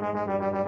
Música